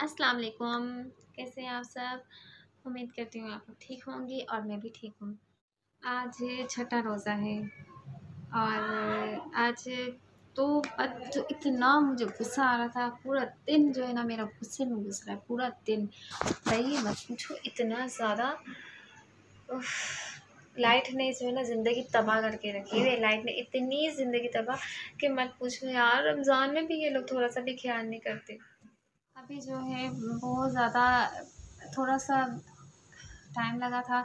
अस्सलाम वालेकुम। कैसे हैं आप सब? उम्मीद करती हूँ आप ठीक होंगी और मैं भी ठीक हूँ। आज छठा रोज़ा है और आज तो जो इतना मुझे गुस्सा आ रहा था, पूरा दिन जो है ना मेरा गुस्से में घुस रहा है, पूरा दिन। सही मत पूछो, इतना ज़्यादा लाइट ने जो है ना ज़िंदगी तबाह करके रखी है। लाइट ने इतनी ज़िंदगी तबाह कि मत पूछो यार, रमज़ान में भी ये लोग थोड़ा सा भी ख्याल नहीं करते। अभी जो है बहुत ज़्यादा थोड़ा सा टाइम लगा था।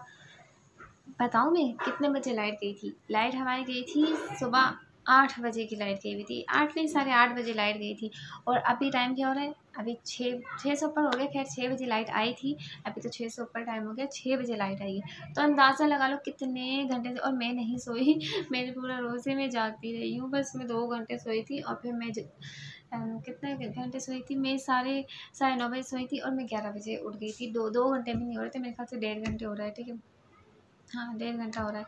बताऊँ मैं, कितने बजे लाइट गई थी? लाइट हमारी गई थी सुबह आठ बजे की लाइट गई हुई थी। आठ नहीं, साढ़े आठ बजे लाइट गई थी। और अभी टाइम क्या हो रहा है? अभी छः छः सौ ऊपर हो गया। खैर छः बजे लाइट आई थी। अभी तो छः सौ ऊपर टाइम हो गया। छः बजे लाइट आई है। तो अंदाज़ा लगा लो कितने घंटे से। और मैं नहीं सोई। मेरे पूरा रोज़े में जागती रही हूँ। बस मैं दो घंटे सोई थी और फिर मैं कितने घंटे सोई थी? मैं साढ़े साढ़े नौ बजे सोई थी और मैं ग्यारह बजे उठ गई थी। दो दो घंटे भी नहीं हो रहे थे। मेरे ख्याल से डेढ़ घंटे हो रहे थे ठीक है हाँ डेढ़ घंटा हो रहा है।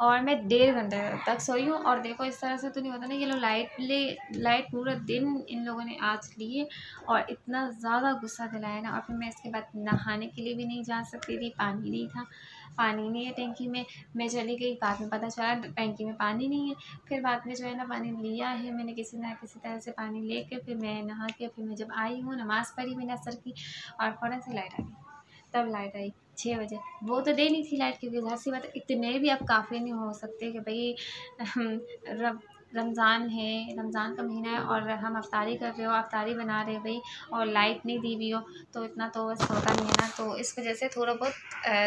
और मैं डेढ़ घंटे तक सोई हूँ और देखो, इस तरह से तो नहीं होता ना, ये लोग लाइट ले, लाइट पूरा दिन इन लोगों ने आज लिए और इतना ज़्यादा गुस्सा दिलाया ना। और फिर मैं इसके बाद नहाने के लिए भी नहीं जा सकती थी, पानी नहीं था, पानी नहीं है टैंकी में। मैं चली गई, बाद में पता चला, टैंकी में पानी नहीं है। फिर बाद में जो है ना, पानी लिया है मैंने किसी ना किसी तरह से पानी लेके, फिर मैं नहा के, फिर मैं जब आई हूँ, नमाज़ पढ़ी मैंने असर की और फ़ौरन से लाइट आ गई। तब लाइट आई। छः बजे। वो तो दे नहीं थी लाइट क्योंकि ज़ाहिर सी बात इतने भी अब काफ़ी नहीं हो सकते कि भाई रब, रमज़ान है, रमज़ान का महीना है और हम अफ्तारी कर रहे हो, अफ्तारी बना रहे हो भाई और लाइट नहीं दी हुई हो तो इतना तो बस होता नहीं है ना। तो इस वजह से थोड़ा बहुत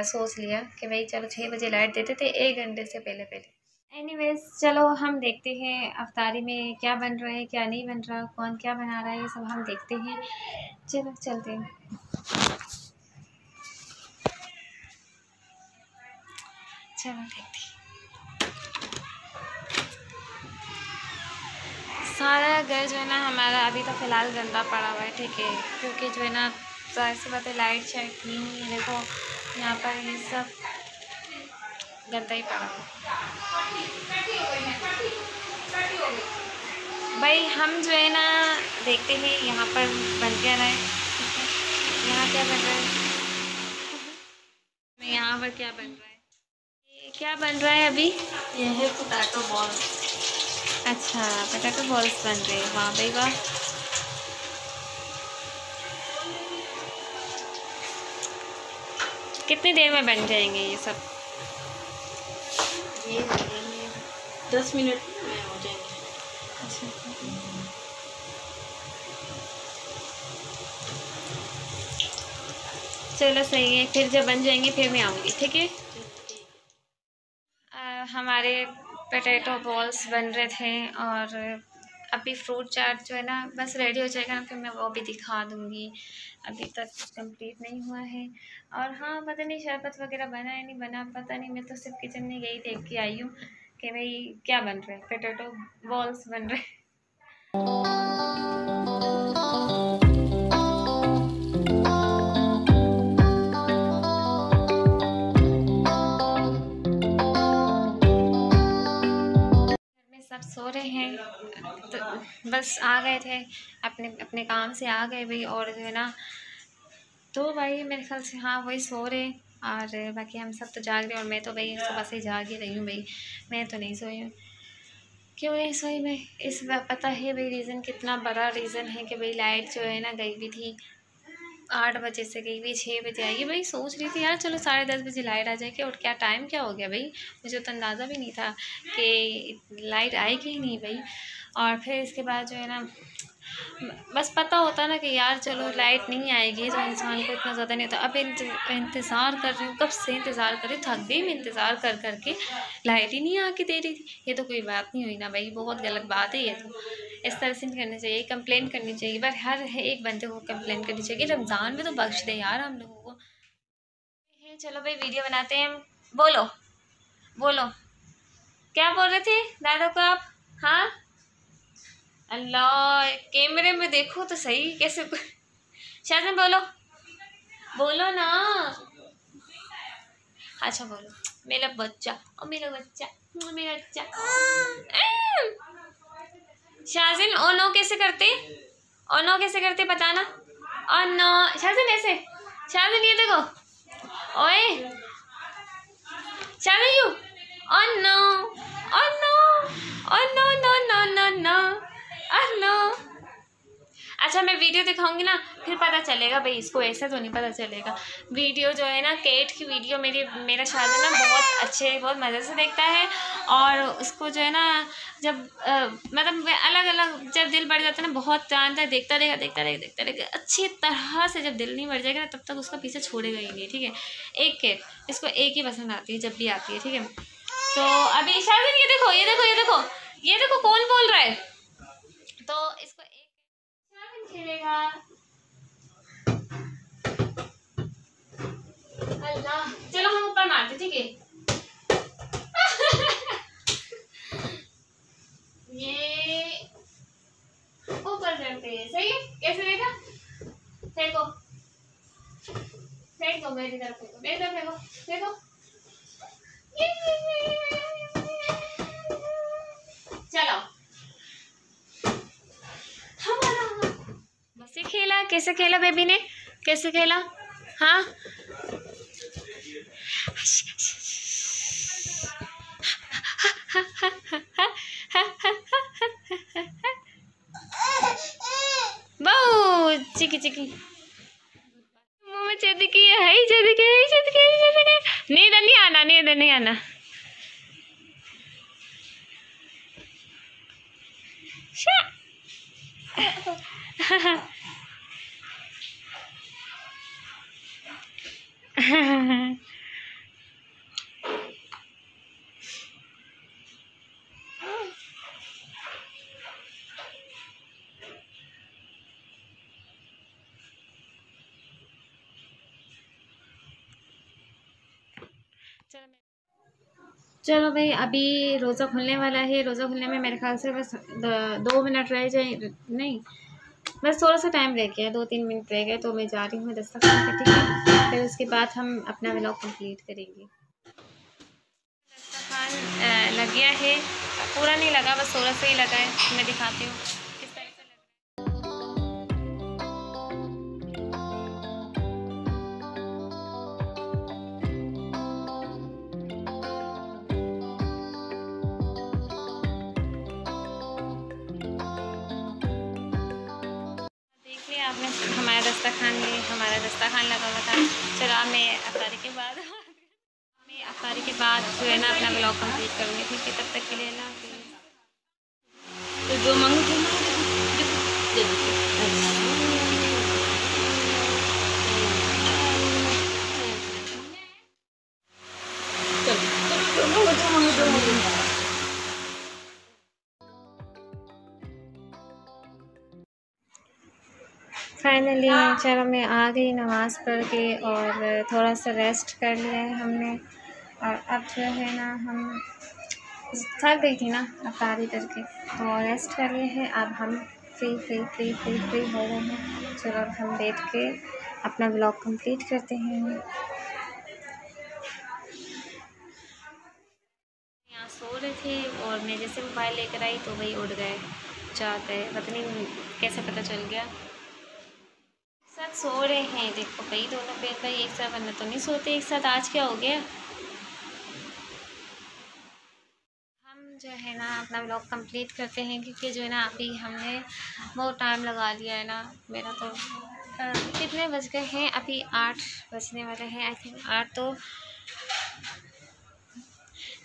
सोच लिया कि भाई चलो छः बजे लाइट देते थे, एक घंटे से पहले पहले। एनीवेज चलो हम देखते हैं अफ्तारी में क्या बन रहा है, क्या नहीं बन रहा, कौन क्या बना रहा है, ये सब हम देखते हैं। चलो चलते हैं। चलो देखते सारा घर जो है ना हमारा अभी तो फ़िलहाल गंदा पड़ा हुआ है, ठीक है। क्योंकि जो है ना ज़ाहिर सी बात है, लाइट शाइट नहीं है देखो, यहाँ पर ये सब गंदा ही पड़ा हुआ भाई, हम जो है ना देखते हैं, यहाँ पर बन क्या रहा है। यहाँ क्या बन रहा है? यहाँ पर क्या बन रहा है? क्या बन रहा है अभी? ये है पोटैटो बॉल्स अच्छा पोटैटो बॉल्स बन रहे हैं। वाह भाई वाह। कितनी देर में बन जाएँगे ये सब? ये दस मिनट में हो जाएँगे। अच्छा। चलो सही है फिर जब बन जाएँगे फिर मैं आऊँगी ठीक है? हमारे पटेटो बॉल्स बन रहे थे और अभी फ्रूट चाट जो है ना बस रेडी हो जाएगा फिर मैं वो भी दिखा दूँगी। अभी तक कंप्लीट नहीं हुआ है। और हाँ पता नहीं शरबत वगैरह बना है नहीं बना, पता नहीं, मैं तो सिर्फ़ किचन में यही देख के आई हूँ कि भाई क्या बन रहा है पटेटो बॉल्स बन रहे सो रहे हैं। तो बस आ गए थे, अपने अपने काम से आ गए भाई और जो है ना तो भाई मेरे ख्याल से हाँ वही सो रहे और बाकी हम सब तो जाग रहे हैं और मैं तो भाई सुबह से जाग ही रही हूँ भाई। मैं तो नहीं सोई हूँ। क्यों नहीं सोई मैं? इस पता है भाई रीज़न कितना बड़ा रीज़न है कि भाई लाइट जो है ना गई भी थी। आठ बजे से गई हुई छः बजे आई। भाई सोच रही थी, यार चलो साढ़े दस बजे लाइट आ जाएगी, और क्या टाइम क्या हो गया भाई? मुझे तो अंदाज़ा भी नहीं था कि लाइट आएगी ही नहीं भाई। और फिर इसके बाद जो है ना बस पता होता ना कि यार चलो लाइट नहीं आएगी तो इंसान को इतना ज़्यादा नहीं होता। अब इंतज़ार कर रही हूँ, कब से इंतज़ार कर रही हूँ? थक गई मैं इंतज़ार कर करके लाइट ही नहीं आके दे रही थी। ये तो कोई बात नहीं हुई ना भाई, बहुत गलत बात है ये तो। इस तरह से नहीं करनी चाहिए कंप्लेन करनी चाहिए। बट हर एक बंदे को कंप्लेन करनी चाहिए रमज़ान में तो बख्श दे यार हम लोगों को। चलो भाई वीडियो बनाते हैं। बोलो बोलो। क्या बोल रहे थे? दादा को आप? हाँ? अल्लाह, कैमरे में देखो तो सही, कैसे शायद में बोलो। बोलो ना। अच्छा बोलो। मेरा बच्चा और मेरा बच्चा मेरा बच्चा। शाजिन ओ नो कैसे करते? ओ नो कैसे करते बताना? और नो। शाजिन ऐसे। शाजिन ये देखो। ओए। शाजिन यू। Oh no. अच्छा मैं वीडियो दिखाऊँगी ना फिर पता चलेगा भाई इसको ऐसा तो नहीं पता चलेगा। वीडियो जो है ना केट की वीडियो मेरी मेरा शादी ना बहुत अच्छे बहुत मज़े से देखता है। और उसको जो है ना जब आ, मतलब अलग अलग जब दिल बढ़ जाता है ना बहुत जानता है देखता रहेगा देखता रहेगा देखता रहेगा। अच्छी तरह से जब दिल नहीं बढ़ जाएगा ना तब तक उसका पीछे छोड़ेगा ही नहीं ठीक है? एक केट इसको एक ही पसंद आती है जब भी आती है ठीक है? तो अभी शादी ये देखो ये देखो ये देखो ये देखो कौन बोल रहा है? तो इसको खेलेगा अल्लाह चलो हम ऊपर मारते, ठीक है? ये ऊपर चढ़ते हैं, सही है? कैसे रहेगा फेंको। फेंक मेरी तरफ़, फेंको, मेरी तरफ़ फेंको फेंको चलो बस खेला कैसे खेला बेबी ने? कैसे खेला? हाँ? बहु चिकी चिकी। है नहीं आना नहीं इधर नहीं आना। चलो भाई, अभी रोज़ा खुलने वाला है। रोज़ा खुलने में मेरे ख्याल से बस दो मिनट रह जाए नहीं बस थोड़ा सा टाइम रह गया है दो तीन मिनट रह गए तो मैं जा रही हूँ दस्तरखान पे ठीक है? फिर उसके बाद हम अपना ब्लॉग कंप्लीट करेंगे। दस्तरखान लग गया है। पूरा नहीं लगा, बस थोड़ा सा ही लगा है, मैं दिखाती हूँ। आपने हमारा दस्ता खान में हमारा दस्ता खान लगा हुआ था। चलो मैं अफ्तारी के बाद मैं अफ्तारी के बाद जो है ना अपना ब्लॉग कंप्लीट करूँगी, ठीक है? तब तक के लिए ना तो जो मंगू चलो फाइनली चलो मैं आ गई नमाज़ पढ़ के और थोड़ा सा रेस्ट कर लिया है हमने। और अब जो है ना, हम थक गई थी ना अफ्तारी करके। तो रेस्ट कर लिए हैं। अब हम free free free free free हो गए हैं। चलो अब हम बैठ के अपना ब्लॉग कंप्लीट करते हैं। यहाँ सो रहे थे और मैं जैसे मोबाइल लेकर आई तो वही उड़ गए चाह गए। पता नहीं कैसे पता चल गया। साथ सो रहे हैं। देखो भाई दोनों बहन भाई एक साथ वरना तो नहीं सोते एक साथ। आज क्या हो गया? हम जो है ना, अपना ब्लॉग कंप्लीट करते हैं क्योंकि जो है ना, अभी हमने बहुत टाइम लगा लिया है ना। मेरा तो कितने बज गए हैं? अभी आठ बजने वाले हैं। आई थिंक आठ तो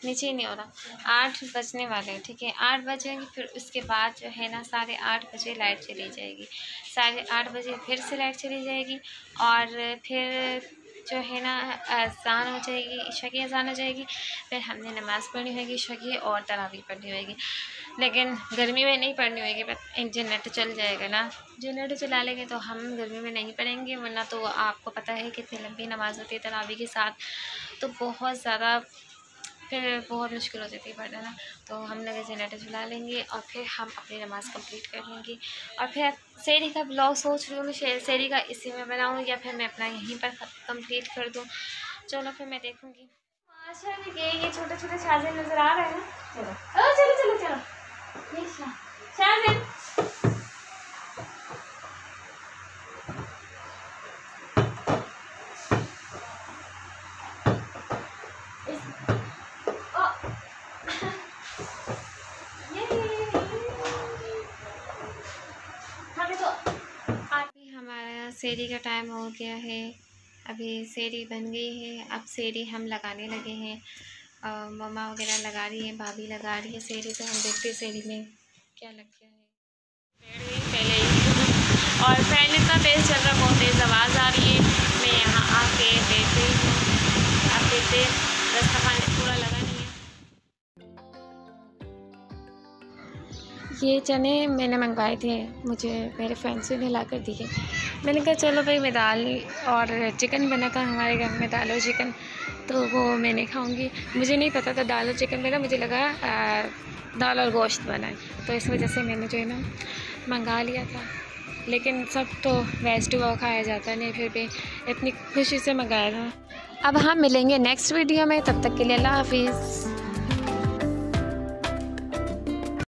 नीचे ही नहीं हो रहा। आठ बजने वाले हैं, ठीक है? आठ बजेंगे फिर उसके बाद जो है ना साढ़े आठ बजे लाइट चली जाएगी। साढ़े आठ बजे फिर से लाइट चली जाएगी और फिर जो है ना अजान हो जाएगी, ईशा की अजान हो जाएगी। फिर हमने नमाज़ पढ़नी होगी ईशा की और तरावी पढ़नी होगी। लेकिन गर्मी में नहीं पढ़नी होगी बस जनरेटर चल जाएगा ना जनरेटर चला लेंगे तो हम गर्मी में नहीं पढ़ेंगे, वरना तो आपको पता है कितनी लंबी नमाज़ होती है तरावी के साथ। तो बहुत ज़्यादा फिर बहुत मुश्किल हो जाती है पढ़ना तो हम लोग जनरेटर चला लेंगे और फिर हम अपनी नमाज़ कंप्लीट कर लेंगे। और फिर शेरी का ब्लॉग सोच रही हूँ शेरी का इसी में बनाऊँ या फिर मैं अपना यहीं पर कंप्लीट कर दूँ। चलो फिर मैं देखूँगी। ये ये छोटे छोटे छाजे नज़र आ रहे हैं। चलो चलो चलो चलो। ये छा छाजे हमारा सेरी का टाइम हो गया है। अभी सेरी बन गई है। अब सेरी हम लगाने लगे हैं। मम्मा वगैरह लगा रही है भाभी लगा रही है सेरी तो हम देखते हैं सेरी में क्या लग गया है। पहले ही और फ़ैन इतना तेज़ चल रहा बहुत तेज़ आवाज़ आ रही है। मैं यहाँ आके देख रही हूँ। आप देखते रास्ता पानी पूरा लगा नहीं है। ये चने मैंने मंगवाए थे। मुझे मेरे फ्रेंड्स ने ला कर दिए मैंने कहा, चलो भाई, मैं दाल और चिकन बना था हमारे घर में दाल और चिकन तो वो मैंने खाऊँगी। मुझे नहीं पता था दाल और चिकन बना मुझे लगा दाल और गोश्त बना तो इस वजह से मैंने जो है ना, मंगा लिया था। लेकिन सब तो वेस्ट हुआ खाया जाता नहीं, फिर भी इतनी खुशी से मंगाया था। अब हम मिलेंगे नेक्स्ट वीडियो में, तब तक के लिए अल्लाह हाफिज़।